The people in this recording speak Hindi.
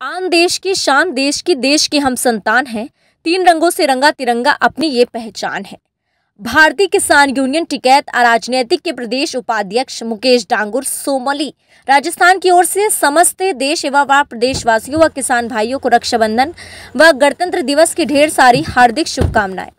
आन देश की शान देश की देश के हम संतान हैं। तीन रंगों से रंगा तिरंगा अपनी ये पहचान है। भारतीय किसान यूनियन टिकैत राजनीतिक के प्रदेश उपाध्यक्ष मुकेश डांगुर सोमली, राजस्थान की ओर से समस्त देश एवं व प्रदेशवासियों व किसान भाइयों को रक्षाबंधन व गणतंत्र दिवस की ढेर सारी हार्दिक शुभकामनाएँ।